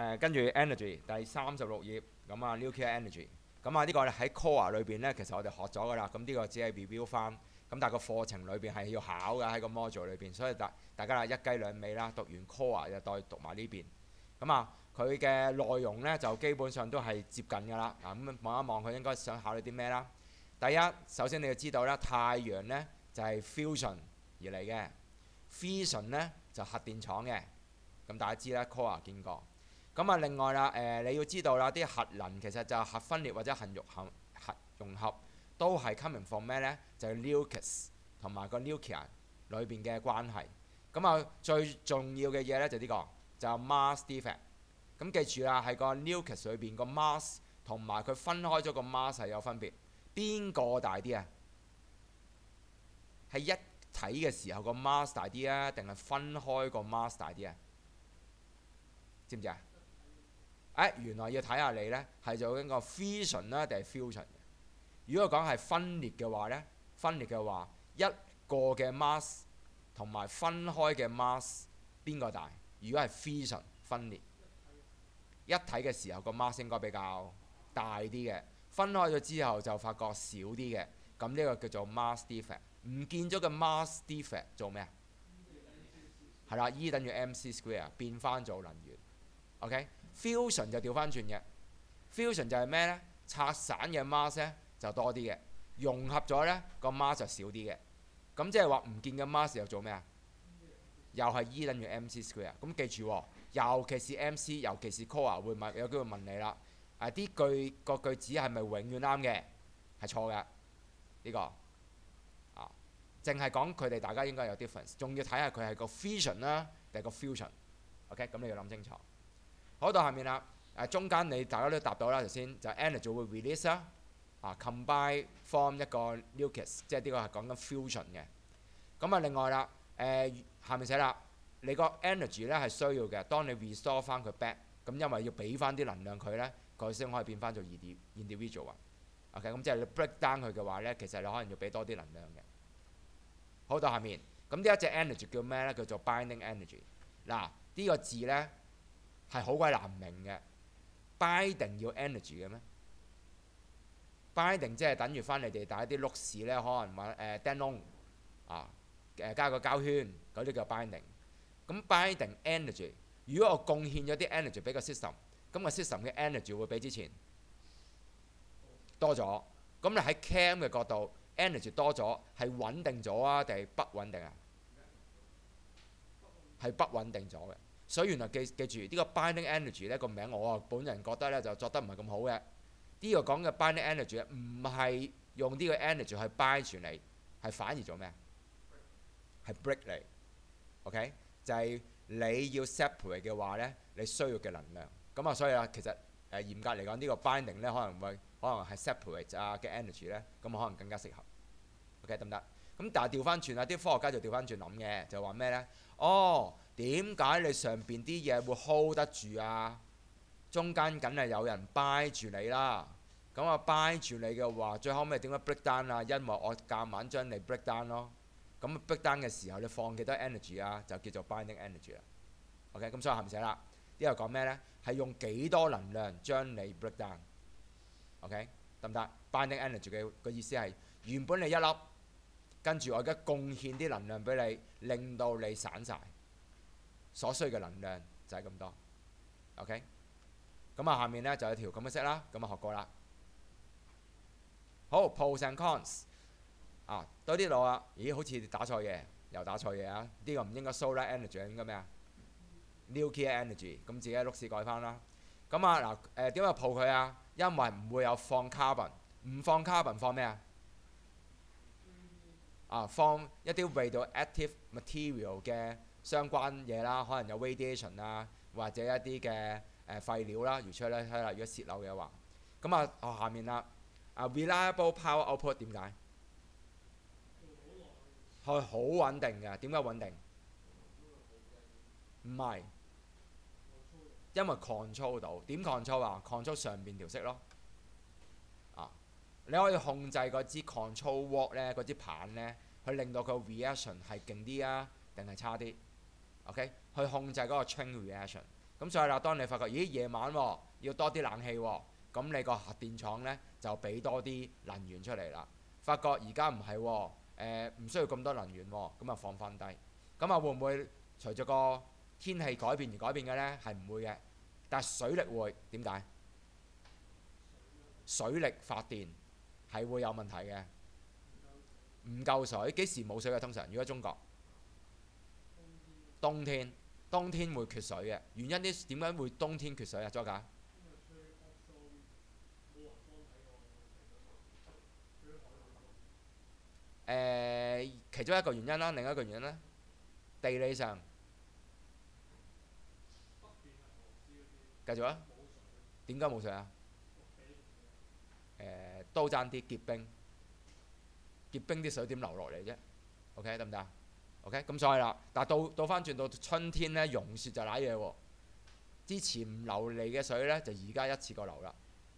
誒跟住 energy 第三十六頁，咁啊 nuclear energy，咁啊呢個喺 core 裏邊咧，其實我哋學咗噶啦，咁呢個只係 review 翻，咁但係個課程裏邊係要考嘅喺個 module 裏邊，所以大大家啦一雞兩味啦，讀完 core 就再讀埋呢邊，咁啊佢嘅內容咧就基本上都係接近㗎啦，嗱咁望一望佢應該想考慮啲咩啦？第一，首先你要知道咧，太陽咧就係 fusion 而嚟嘅，fission 咧就核電廠嘅，咁大家知啦，core 見過。咁啊，另外啦，誒、你要知道啦，啲核能其實就核分裂或者核融合、核融合都係 coming from 咩呢？就係 nucleus 同埋個 nuclear 裏邊嘅關係。咁啊，最重要嘅嘢呢，就呢、個，就係 mass defect。咁記住啦，係個 nucleus 裏邊個 mass 同埋佢分開咗個 mass 有分別。邊個大啲啊？係一體嘅時候個 mass 大啲啊，定係分開個 mass 大啲啊？知唔知啊？誒、原來要睇下你呢係做緊個 fusion 啦，定係 fusion 嘅。如果講係分裂嘅話呢，分裂嘅話一個嘅 mass 同埋分開嘅 mass 邊個大？如果係 fusion 分裂，一睇嘅時候個 mass 應該比較大啲嘅，分開咗之後就發覺少啲嘅。咁呢個叫做 mass defect。唔見咗個 mass defect 做咩？係啦，E 等於 mc square 變翻做能源。OK fusion、就調翻轉嘅，fusion 就係咩呢？拆散嘅 mass 咧就多啲嘅，融合咗呢個 mass 就少啲嘅。咁即係話唔見嘅 mass 又做咩啊？又係 E 等於 mc square。咁記住喎，尤其是 mc，尤其是 core 會問有機會問你啦。誒、啲句個句子係咪永遠啱嘅？係錯嘅呢個啊，淨係講佢哋大家應該有 difference，仲要睇下佢係個 fission 啦定係個 fusion。OK，咁你要諗清楚。好到下面啦，誒、中間你大家都答到啦，頭先就 energy 會 release 啦，啊 combine form 一個 nucleus，即係呢個係講緊 fusion 嘅。咁啊，另外啦，誒、下面寫啦，你個 energy 咧係需要嘅，當你 restore 翻佢 back，咁因為要俾翻啲能量佢咧，佢先可以變翻做 individual 啊。OK，咁即係你 break down 佢嘅話咧，其實你可能要俾多啲能量嘅。好到下面，咁呢一隻 energy 叫咩咧？叫做 binding energy。嗱，呢個字咧係好鬼難明嘅，binding 要 energy 嘅咩？binding 即係等於翻你哋打啲碌屎咧，可能話誒釘窿啊，誒加個膠圈嗰啲叫 binding。咁 binding energy，如果我貢獻咗啲 energy 俾個 system，咁個 system 嘅 energy 會比之前多咗。咁你喺 cam 嘅角度，energy 多咗係穩定咗啊，定係不穩定啊？係不穩定咗嘅。所以原來記記住呢個 binding energy 呢個名，我啊本人覺得呢就作得唔係咁好嘅。呢個講嘅 binding energy 咧唔係用呢個 energy 去 bind 住你，係反而做咩啊？係 break 你，OK？就係你要 separate 嘅話呢，你需要嘅能量。咁啊，所以啊，其實誒嚴格嚟講，呢個 binding 呢可能會可能係 separate 啊嘅 energy 呢，咁可能更加適合。OK 得唔得？咁但係調翻轉啊，啲科學家就調翻轉諗嘅，就話咩呢？哦，點解你上邊啲嘢會 hold 得住啊？中間梗係有人掰住你啦。咁啊掰住你嘅話，最後尾點解 break down 啊？因為我夾硬將你 break down 咯。咁 break down 嘅時候，你放幾多 energy 啊？就叫做 binding energy 啦。OK，咁所以下面寫啦，呢度講咩呢？係用幾多能量將你 break down。OK，得唔得？binding energy 嘅個意思係原本你一粒，跟住我而家貢獻啲能量俾你，令到你散晒。所需嘅能量就係咁多。OK，咁啊下面呢就有條咁嘅色啦，咁啊學過啦。好，pros and cons。啊，多啲路啊！咦，好似打錯嘢，又打錯嘢啊！呢、個唔應該 solar energy，應該咩啊？nuclear energy，咁自己喺碌屎改翻啦。咁啊嗱，誒點解抱佢啊？因為唔會有放 carbon，唔放 carbon 放咩啊？啊，放一啲 radioactive material 嘅相關嘢啦，可能有 radiation 啊，或者一啲嘅誒廢料啦，如出咧睇啦。如果泄漏嘅話，咁啊，哦下面啦，啊 reliable power output 點解？係好穩定嘅，點解穩定？唔係，因為 control 到，點 control 啊？control 上邊條色咯，啊，你可以控制嗰支 control work 咧，嗰支棒咧，去令到個 reaction 係勁啲啊，定係差啲？OK，去控制嗰個 chain reaction，咁所以啦，當你發覺咦夜晚喎要多啲冷氣喎，咁你個核電廠呢就俾多啲能源出嚟啦。發覺而家唔係喎，誒唔需要咁多能源喎，咁啊放翻低。咁啊會唔會隨住個天氣改變而改變嘅呢？係唔會嘅，但係水力會點解？水力發電係會有問題嘅，唔夠水，幾時冇水嘅？通常如果中國冬天，冬天會缺水嘅，原因啲點解會冬天缺水啊？莊家誒，其中一個原因啦，另一個原因呢，地理上繼續啊，點解冇水啊？誒都爭啲結冰，結冰啲水點流落嚟啫？OK 得唔得？OK 咁所以啦，但係到到翻轉到春天咧，融雪就瀨嘢喎。之前唔流嚟嘅水咧，就而家一次過流啦。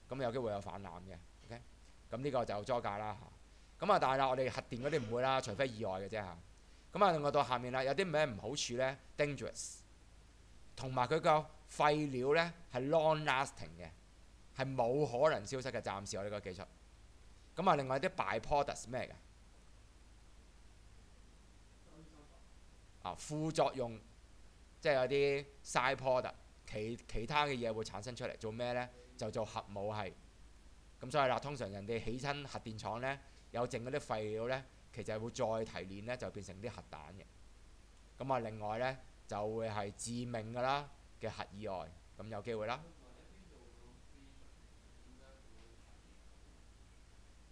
咁有機會有泛濫嘅。OK，咁呢個就作價啦嚇。咁啊，但係啦，我哋核電嗰啲唔會啦，除非意外嘅啫嚇。咁啊，另外到下面啦，有啲咩唔好處咧？Dangerous，同埋佢個廢料咧係 long-lasting 嘅。係冇可能消失嘅，暫時我呢個技術。咁啊，另外啲 byproducts 咩嘅？啊，副作用，即係有啲 side product，其其他嘅嘢會產生出嚟，做咩呢？就做核武器。咁所以啦，通常人哋起親核電廠呢，有剩嗰啲廢料呢，其實會再提煉呢，就變成啲核彈嘅。咁啊，另外呢，就會係致命㗎啦嘅核意外，咁有機會啦。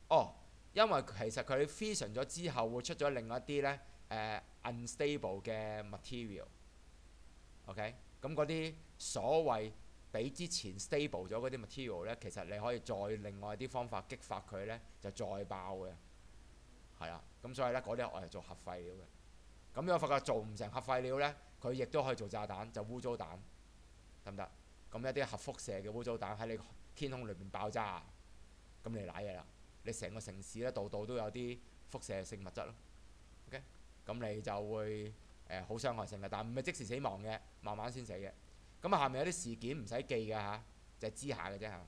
哦，因為其實佢 fission 咗之後會出咗另一啲咧誒 unstable 嘅 material，OK，咁嗰啲所謂比之前 stable 咗嗰啲 material 咧，其實你可以再另外啲方法激發佢咧，就再爆嘅，係啦，咁所以咧嗰啲我係做核廢料嘅，咁如果發覺做唔成核廢料咧，佢亦都可以做炸彈，就污糟彈，得唔得？咁一啲核輻射嘅污糟彈喺你天空裏面爆炸，咁你瀨嘢啦。你成個城市咧，度度都有啲輻射性物質咯。咁你就會誒好傷害性嘅，但唔係即時死亡嘅，慢慢先死嘅。咁啊，下面有啲事件唔使記嘅嚇，就係知下嘅啫嚇。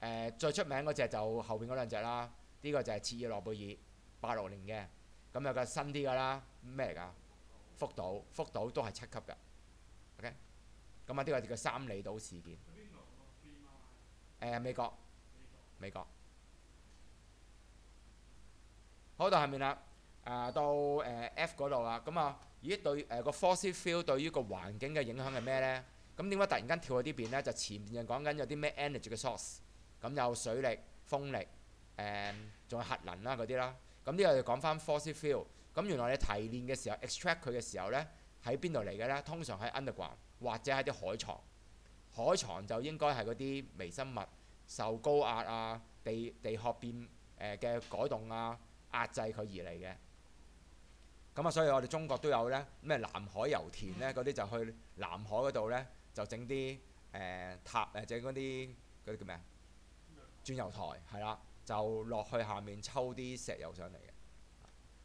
誒，最出名嗰隻就後邊嗰兩隻啦。呢個就係切爾諾貝爾八六年嘅。咁有個新啲嘅啦，咩嚟㗎？福島，福島都係七級嘅。OK，咁啊，呢個叫三里島事件。誒，美國，美國。好到下面啦，啊、到誒、F 嗰度啦，咁啊，咦對誒個 fossil fuel 對於個環境嘅影響係咩呢？咁點解突然間跳去呢邊呢？就前面就講緊有啲咩 energy 嘅 source，咁有水力、風力，誒、仲有核能啦嗰啲啦。咁呢個就講翻 fossil fuel。咁原來你提煉嘅時候，extract 佢嘅時候呢，喺邊度嚟嘅呢？通常喺 underground 或者喺啲海床。海床就應該係嗰啲微生物受高壓啊、地地殼變誒嘅改動啊。壓制佢而嚟嘅，咁啊，所以我哋中國都有呢咩南海油田呢？嗰啲就去南海嗰度呢，就整啲誒塔誒，整嗰啲嗰啲叫咩啊？鑽油台係啦，就落去下面抽啲石油上嚟嘅，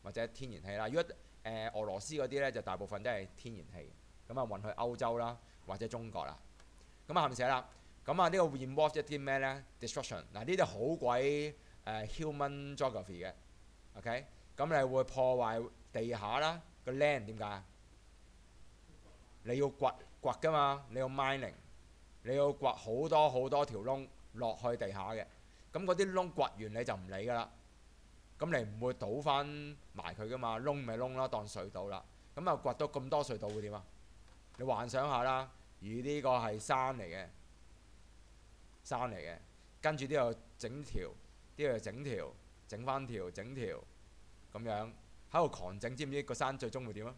或者天然氣啦。如果誒、俄羅斯嗰啲呢，就大部分都係天然氣，咁啊運去歐洲啦，或者中國啦。咁啊下面寫啦，咁啊呢個 involve 一啲咩呢 destruction 嗱，呢啲好鬼誒 human geography 嘅。OK，咁你會破壞地下啦，個 land 點解？你要掘掘㗎嘛，你要 mining，你要掘好多好多條窿落去地下嘅。咁嗰啲窿掘完你就唔理㗎啦。咁你唔會倒翻埋佢㗎嘛，窿咪窿啦，當隧道啦。咁啊掘到咁多隧道會點啊？你幻想下啦，而呢個係山嚟嘅，山嚟嘅，跟住呢度整條，呢度整條。整翻條，整條咁樣喺度狂整，知唔知個山最終會點啊？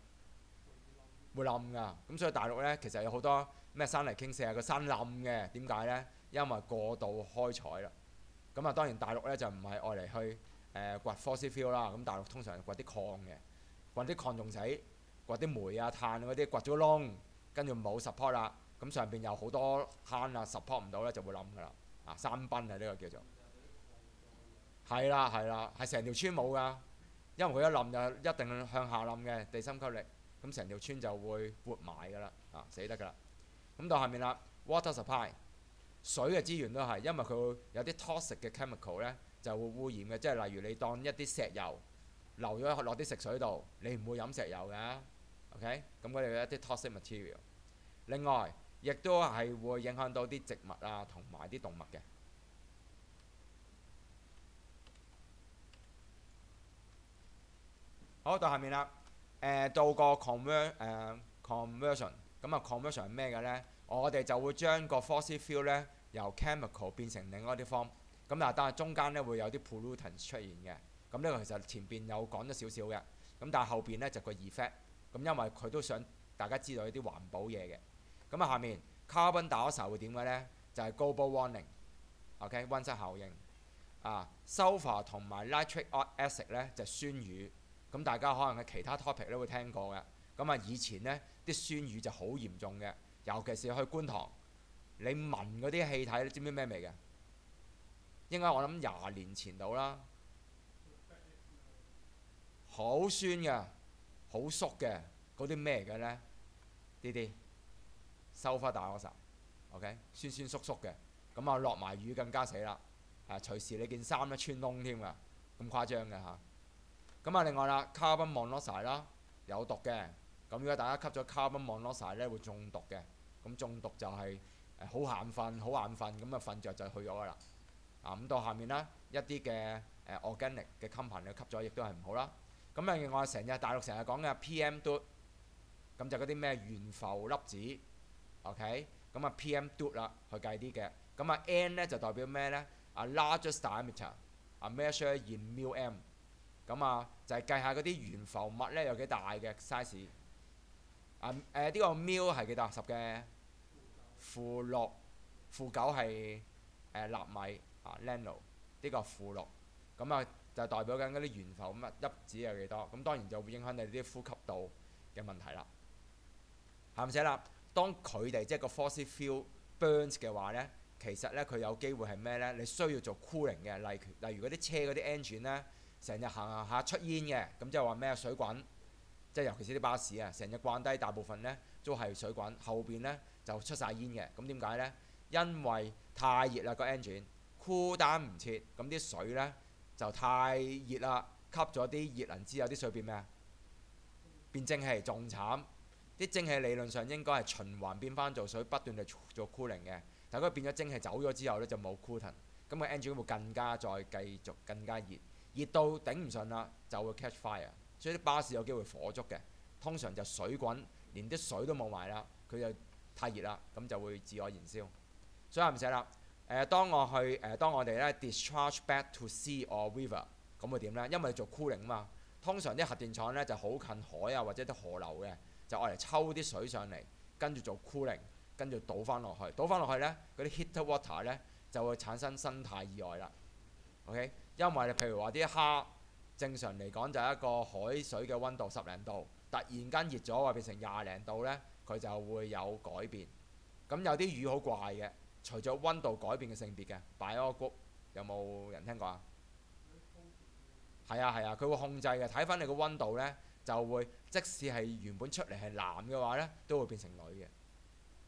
會冧㗎。咁所以大陸呢，其實有好多咩山泥傾瀉啊，個山冧嘅。點解呢？因為過度開採啦。咁啊，當然大陸呢就唔係愛嚟去誒、掘 fossil fuel 啦。咁大陸通常掘啲礦嘅，掘啲礦仲死，掘啲煤啊、碳嗰啲掘咗窿，跟住冇 support 啦。咁上邊有好多坑啊，support 唔到呢就會冧㗎啦。啊，山崩啊，呢個叫做。係啦，係啦，係成條村冇㗎，因為佢一冧就一定向下冧嘅地心吸力，咁成條村就會活埋㗎啦，啊死得㗎啦。咁到下面啦，water supply，水嘅資源都係，因為佢會有啲 toxic 嘅 chemical 咧，就會污染嘅，即係例如你當一啲石油流咗落啲食水度，你唔會飲石油嘅，OK？咁佢哋一啲 toxic material。另外，亦都係會影響到啲植物啊同埋啲動物嘅。好，到下面啦。誒、到個 conversion，咁啊 conversion 係咩嘅咧？我哋就會將個 fossil fuel 咧由 chemical 變成另外一啲 form。咁啊，但係中間咧會有啲 pollutants 出現嘅。咁呢個其實前邊有講咗少少嘅。咁但係後邊咧就個 effect。咁因為佢都想大家知道一啲環保嘢嘅。咁啊，下面 carbon dioxide 會點嘅咧？就係、global warming，OK，、溫室效應。啊，sulfur 同埋 nitric acid 咧就、酸雨。咁大家可能喺其他 topic 都會聽過嘅。咁啊，以前呢啲酸雨就好嚴重嘅，尤其是去觀塘，你聞嗰啲氣體，你知唔知咩味嘅？應該我諗廿年前到啦，好酸嘅，好縮嘅，嗰啲咩嘅呢？呢啲收花大嗰陣，OK，酸酸縮縮嘅，咁啊落埋雨更加死啦，啊隨時你件衫都穿窿添啊，咁誇張嘅嚇。咁啊，另外啦，carbon monoxide 啦，有毒嘅。咁如果大家吸咗 carbon monoxide 咧，會中毒嘅。咁中毒就係誒好眼瞓，好眼瞓，咁啊瞓着就去咗噶啦。啊，咁到下面啦，一啲嘅誒 organic 嘅 compound 吸咗，亦都係唔好啦。咁啊，另外成日大陸成日講嘅 PM 嘟，咁就嗰啲咩懸浮粒子，OK，咁啊 PM 嘟啦，去計啲嘅。咁啊 N 咧就代表咩咧？啊 largest diameter，啊 measure in mm。咁啊，就係計下嗰啲懸浮物咧有幾大嘅 size。啊誒，呢個 mill 係幾大？十嘅負六，負九係誒納米啊 nano，呢個負六。咁啊，就代表緊嗰啲懸浮物粒子有幾多？咁當然就會影響你啲呼吸道嘅問題啦。係咪寫啦？當佢哋即係個 fossil fuel burns 嘅話咧，其實咧佢有機會係咩咧？你需要做 cooling 嘅，例如例如嗰啲車嗰啲 engine 咧。成日行行下出煙嘅，咁即係話咩？水滾，即係尤其是啲巴士啊，成日慣低，大部分呢都係水滾，後邊呢就出晒煙嘅。咁點解呢？因為太熱啦個 engine，cool down 唔切，咁啲水呢就太熱啦，吸咗啲熱能之後，啲水變咩啊？變蒸氣，仲慘。啲蒸氣理論上應該係循環變翻做水，不斷地做 cooling 嘅。但係佢變咗蒸氣走咗之後呢，就冇 cooling，咁個 engine 會更加再繼續更加熱。熱到頂唔順啦，就會 catch fire，所以啲巴士有機會火燭嘅。通常就水滾，連啲水都冇埋啦，佢就太熱啦，咁就會自我燃燒。所以唔使啦。誒、當我去誒、呃，當我哋咧 discharge back to sea or river，咁會點呢？因為做 cooling 啊嘛。通常啲核電廠呢就好近海啊，或者啲河流嘅，就愛嚟抽啲水上嚟，跟住做 cooling，跟住倒翻落去，倒翻落去呢，嗰啲 heated water 呢就會產生生態意外啦。OK。因為你譬如話啲蝦，正常嚟講就係一個海水嘅溫度十零度，突然間熱咗話變成廿零度呢，佢就會有改變。咁有啲魚好怪嘅，隨著溫度改變嘅性別嘅，擺喺個谷，有冇人聽過啊？係啊係啊，佢會控制嘅，睇翻你個溫度呢，就會即使係原本出嚟係男嘅話呢，都會變成女嘅。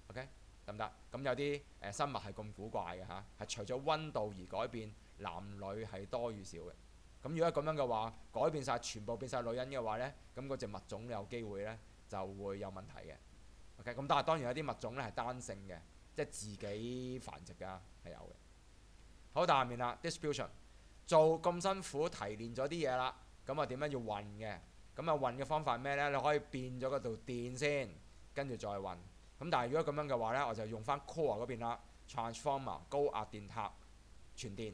OK，得唔得？咁有啲誒生物係咁古怪嘅嚇，係隨著溫度而改變。男女係多與少嘅，咁如果咁樣嘅話，改變晒全部變晒女人嘅話呢，咁嗰隻物種有機會呢就會有問題嘅。OK，咁但係當然有啲物種呢係單性嘅，即係自己繁殖㗎，係有嘅。好，下面啦，distribution 做咁辛苦提煉咗啲嘢啦，咁啊點樣要運嘅？咁啊運嘅方法係咩呢？你可以變咗嗰度電先，跟住再運。咁但係如果咁樣嘅話呢，我就用翻 core 嗰邊啦，transformer 高壓電塔傳電。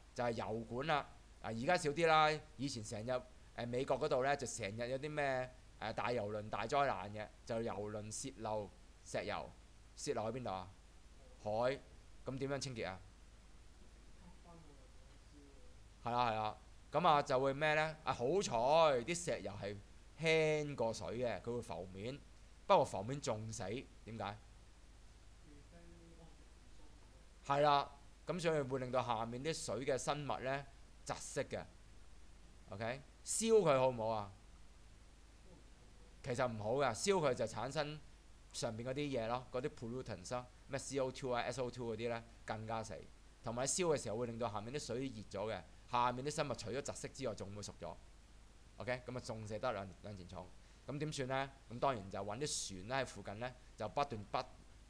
就係油管啦，啊而家少啲啦。以前成日誒美國嗰度呢，就成日有啲咩誒大油輪大災難嘅，就油輪泄漏石油，泄漏喺邊度啊？海，咁點樣清潔啊？係啦係啦，咁啊就會咩呢？啊好彩啲石油係輕過水嘅，佢會浮面，不過浮面仲死，點解？係啦，咁所以會令到下面啲水嘅生物呢窒息嘅。OK，燒佢好唔好啊？其實唔好嘅，燒佢就產生上邊嗰啲嘢咯，嗰啲 pollutants，咩 CO2 啊、SO2 嗰啲呢更加死。同埋燒嘅時候會令到下面啲水熱咗嘅，下面啲生物除咗窒息之外，仲會熟咗。OK，咁啊仲死得兩兩錢重。咁點算呢？咁當然就揾啲船咧喺附近呢，就不斷不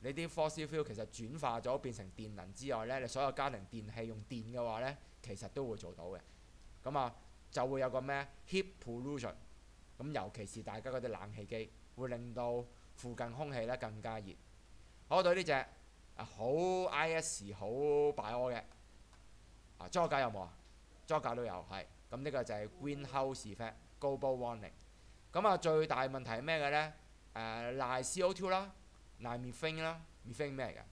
你啲 fossil fuel 其實轉化咗變成電能之外呢，你所有家庭電器用電嘅話呢，其實都會做到嘅。咁啊，就會有個咩 heat pollution。咁尤其是大家嗰啲冷氣機，會令到附近空氣呢更加熱。好到呢隻啊，好 IS 好擺柯嘅啊，裝架有冇啊？裝架都有，係。咁呢個就係 greenhouse effect，global warming。咁啊，最大問題係咩嘅呢？誒賴 CO2 啦。嗱，methane 啦滅蚊咩嚟㗎？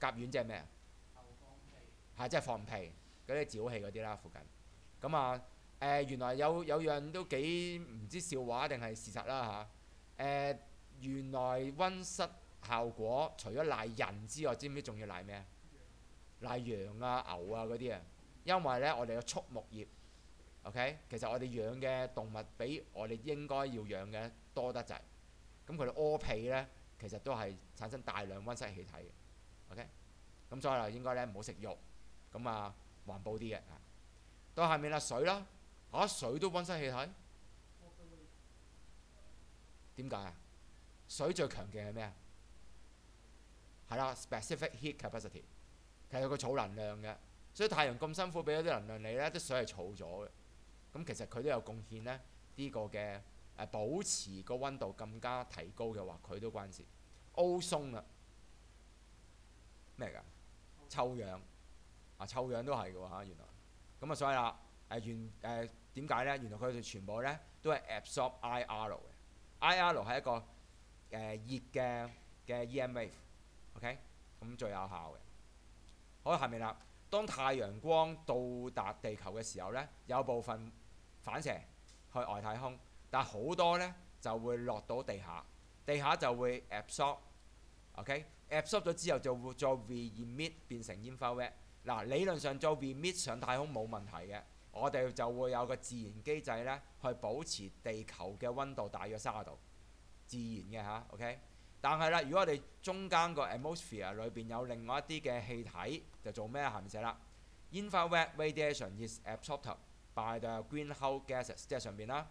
甲烷即係咩啊？係即係放屁嗰啲沼氣嗰啲啦，附近。咁啊，誒、原來有有樣都幾唔知笑話定係事實啦嚇。誒、原來温室效果除咗賴人之外，知唔知仲要賴咩啊？賴羊啊、牛啊嗰啲啊。因為呢，我哋嘅畜牧業，OK，其實我哋養嘅動物比我哋應該要養嘅多得滯。咁佢哋屙屁呢，其實都係產生大量温室氣體嘅，OK。咁所以啊，應該咧唔好食肉，咁啊環保啲嘅。到下面啦，水啦，嚇、啊、水都温室氣體，點解啊？水最強勁係咩啊？係啦，specific heat capacity，其實佢個儲能量嘅，所以太陽咁辛苦俾咗啲能量你呢，啲水係儲咗嘅。咁其實佢都有貢獻咧，呢、呢個嘅。誒保持個温度更加提高嘅話，佢都關事。Ozone 啊，咩嚟㗎？臭氧啊，臭氧都係嘅喎，原來。咁啊，所以啦，誒原誒點解咧？原來佢哋全部咧都係 absor IR 嘅。IR 係一個誒、呃、熱嘅嘅 EM wave，OK，咁最有效嘅。好，下面啦。當太陽光到達地球嘅時候咧，有部分反射去外太空。但好多呢就會落到地下，地下就會 absorb，OK，absorb 咗之後就會再 re-emit 變成煙花 red。嗱，理論上做 re-emit 上太空冇問題嘅，我哋就會有個自然機制呢去保持地球嘅温度大約三十度，自然嘅嚇，OK。但係啦，如果我哋中間個 atmosphere 裏邊有另外一啲嘅氣體，就做咩？下面寫啦，煙花 red radiation is absorbed by the greenhouse gases，即係上邊啦。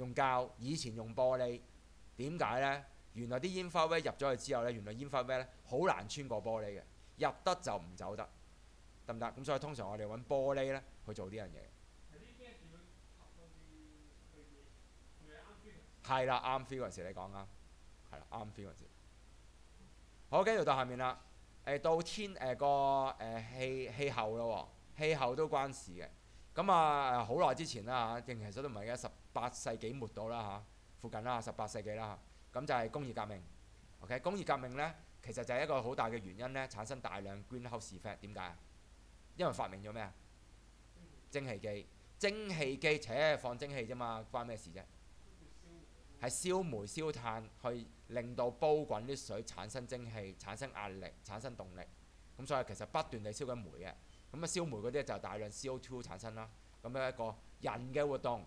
用膠，以前用玻璃，點解呢？原來啲煙花威入咗去之後呢，原來煙花 ray 咧好難穿過玻璃嘅，入得就唔走得，得唔得？咁所以通常我哋揾玻璃呢去做呢樣嘢。係啦，啱 feel 嗰時你講啱，係啦，啱 feel 嗰時。好，跟住到下面啦。誒，到天誒個誒氣氣候咯喎，氣候都關事嘅。咁啊，好耐之前啦嚇，其實都唔係嘅，十八世紀末到啦嚇，附近啦，十八世紀啦，咁就係工業革命。OK，工業革命呢，其實就係一個好大嘅原因呢，產生大量冠後士 fat。點解啊？因為發明咗咩啊？蒸汽機，蒸汽機且放蒸汽啫嘛，關咩事啫？係燒煤燒炭去令到煲滾啲水產生蒸汽，產生壓力，產生動力。咁所以其實不斷地燒緊煤嘅。咁啊燒煤嗰啲就大量 CO2 產生啦。咁樣一個人嘅活動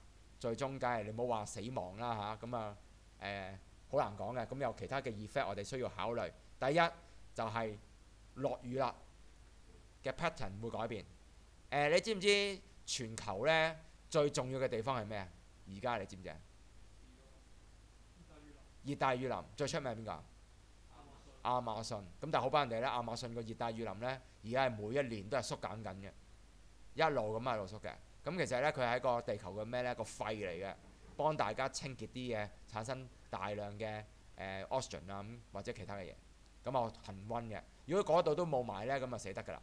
最終梗係你冇話死亡啦嚇，咁啊誒好難講嘅。咁有其他嘅 effect 我哋需要考慮。第一就係落雨啦。嘅 pattern 會改變。誒、你知唔知全球咧最重要嘅地方係咩啊？而家你知唔知啊？熱帶雨林最出名係邊個？亞馬遜。咁但係好幫人哋咧，亞馬遜個熱帶雨林咧，而家係每一年都係縮減緊嘅，一路咁喺度縮嘅。咁其實咧，佢係一個地球嘅咩咧？一個肺嚟嘅，幫大家清潔啲嘢，產生大量嘅誒、oxygen 啊咁或者其他嘅嘢。咁啊恆溫嘅。如果嗰度都冇埋咧，咁啊死得㗎啦。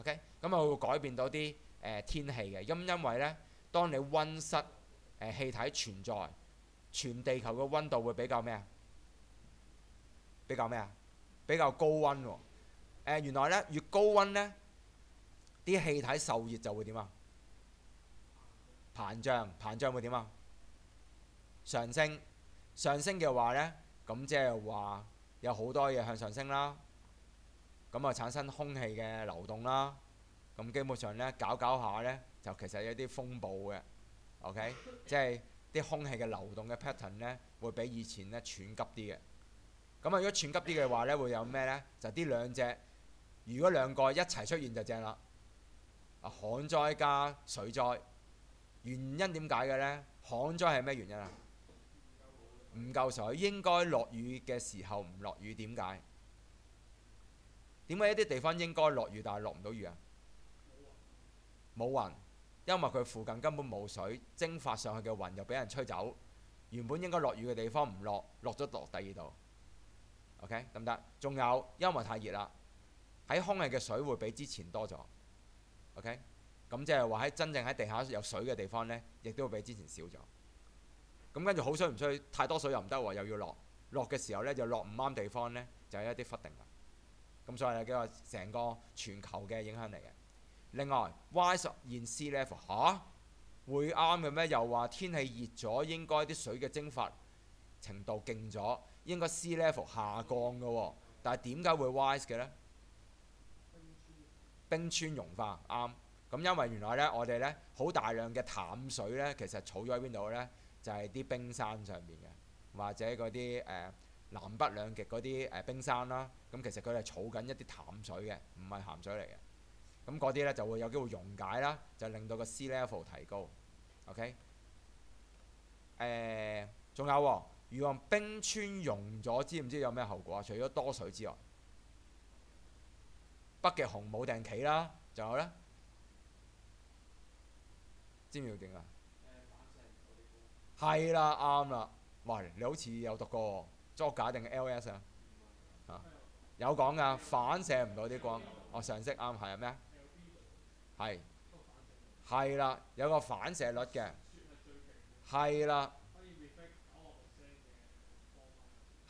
OK，咁啊會改變到啲誒、天氣嘅，因因為咧，當你温室誒、呃、氣體存在，全地球嘅温度會比較咩啊？比較咩啊？比較高温喎、哦呃。原來咧越高温咧，啲氣體受熱就會點啊？膨脹，膨脹會點啊？上升，上升嘅話咧，咁即係話有好多嘢向上升啦。咁啊產生空氣嘅流動啦，咁基本上咧搞搞下咧，就其實有啲風暴嘅，OK，即係啲空氣嘅流動嘅 pattern 咧，會比以前咧喘急啲嘅。咁啊，如果喘急啲嘅話咧，會有咩咧？就啲兩隻，如果兩個一齊出現就正啦。啊，旱災加水災，原因點解嘅咧？旱災係咩原因啊？唔夠水，應該落雨嘅時候唔落雨，點解？點解一啲地方應該落雨，但係落唔到雨啊？冇雲，因為佢附近根本冇水，蒸發上去嘅雲又俾人吹走。原本應該落雨嘅地方唔落，落咗落第二度。OK，得唔得？仲有，因為太熱啦，喺空氣嘅水會比之前多咗。OK，咁即係話喺真正喺地下有水嘅地方呢，亦都會比之前少咗。咁跟住好水唔衰，太多水又唔得喎，又要落。落嘅時候呢，就落唔啱地方呢，就有一啲忽定啦。咁所以係幾個成個全球嘅影響嚟嘅。另外，rise in sea level 吓、啊，會啱嘅咩？又話天氣熱咗，應該啲水嘅蒸發程度勁咗，應該 c level 下降嘅喎、但係點解會 rise 嘅呢？冰川融化啱。咁因為原來呢，我哋呢好大量嘅淡水呢，其實儲咗喺邊度呢？就係、啲冰山上面嘅，或者嗰啲誒。南北兩極嗰啲誒冰山啦，咁其實佢哋儲緊一啲淡水嘅，唔係鹹水嚟嘅。咁嗰啲咧就會有機會溶解啦，就令到個 sea level 提高。OK，誒、仲有喎，如果冰川融咗，知唔知有咩後果啊？除咗多水之外，北極熊冇定企啦，仲有咧，知唔知點啊？係啦，啱啦。喂，你好似有讀過。作假定 L.S. 啊？啊，有講噶，反射唔到啲光。哦，常識啱係啊咩？係係啦，有個反射率嘅。係啦。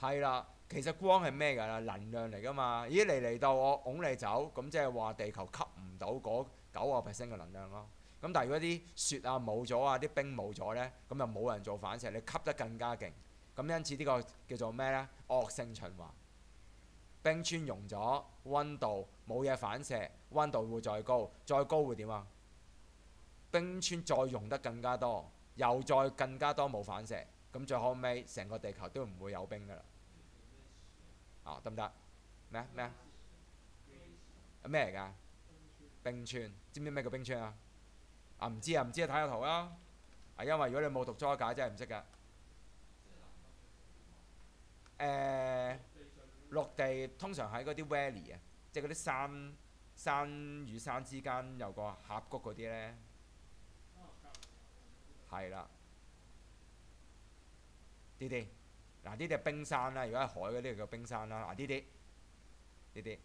係啦，其實光係咩㗎？能量嚟㗎嘛。咦，嚟嚟到我拱你走，咁即係話地球吸唔到嗰九個 percent 嘅能量咯。咁但係如果啲雪啊冇咗啊，啲冰冇咗咧，咁就冇人做反射，你吸得更加勁。咁因此呢個叫做咩呢？惡性循環。冰川融咗，温度冇嘢反射，温度會再高，再高會點啊？冰川再融得更加多，又再更加多冇反射，咁最後尾成個地球都唔會有冰噶啦。啊，得唔得？咩？咩？咩嚟㗎？冰川，知唔知咩叫冰川啊？啊，唔知啊，唔知啊，睇下圖啦。啊，因為如果你冇讀初解，真係唔識㗎。誒、呃、陸地通常喺嗰啲 valley 啊，即係嗰啲山山與山之間有個峽谷嗰啲咧，係啦，呢啲嗱呢啲係冰山啦，如果係海嗰啲叫冰山啦，嗱呢啲呢啲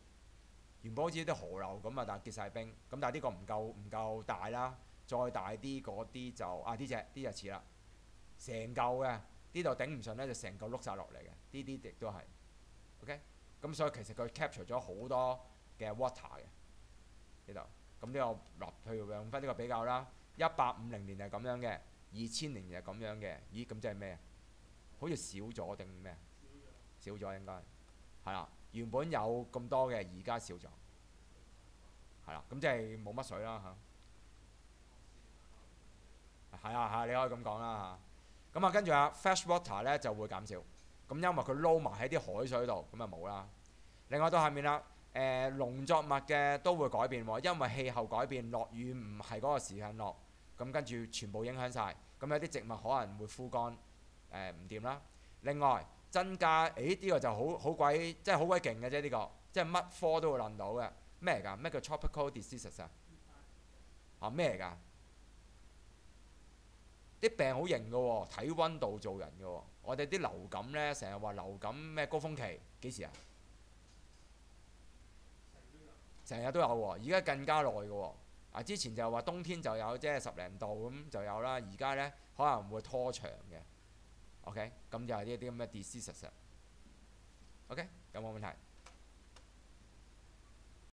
原本好似啲河流咁啊，但係結晒冰。咁但係呢個唔夠唔夠大啦，再大啲嗰啲就啊呢只呢隻似啦，成嚿嘅呢度頂唔順咧，就成嚿碌晒落嚟嘅。呢啲亦都係 OK。咁所以其實佢 capture 咗好多嘅 water 嘅呢度。咁呢個落，譬如用翻呢個比較啦，一八五零年係咁樣嘅，二千年係咁樣嘅。咦？咁即係咩？好似少咗定咩？少咗應該係啦。原本有咁多嘅，而家少咗，係啦。咁即係冇乜水啦嚇。係啊係，你可以咁講啦嚇。咁啊，跟住啊，fresh water 咧就會減少。咁因為佢撈埋喺啲海水度，咁啊冇啦。另外到下面啦，誒、呃、農作物嘅都會改變喎，因為氣候改變，落雨唔係嗰個時間落，咁跟住全部影響晒。咁有啲植物可能會枯乾，誒唔掂啦。另外增加，誒呢、這個就好好鬼，即係好鬼勁嘅啫呢個，即係乜科都會諗到嘅。咩嚟㗎？咩叫 tropical diseases 啊？嚇咩嚟㗎？啲病好型㗎喎，睇溫度做人㗎喎。我哋啲流感呢，成日話流感咩高峰期幾時啊？成日都有喎，而家更加耐㗎喎。啊，之前就話冬天就有即係十零度咁就有啦，而家呢，可能會拖長嘅。OK，咁就係呢啲咁嘅 disease。OK，有冇問題？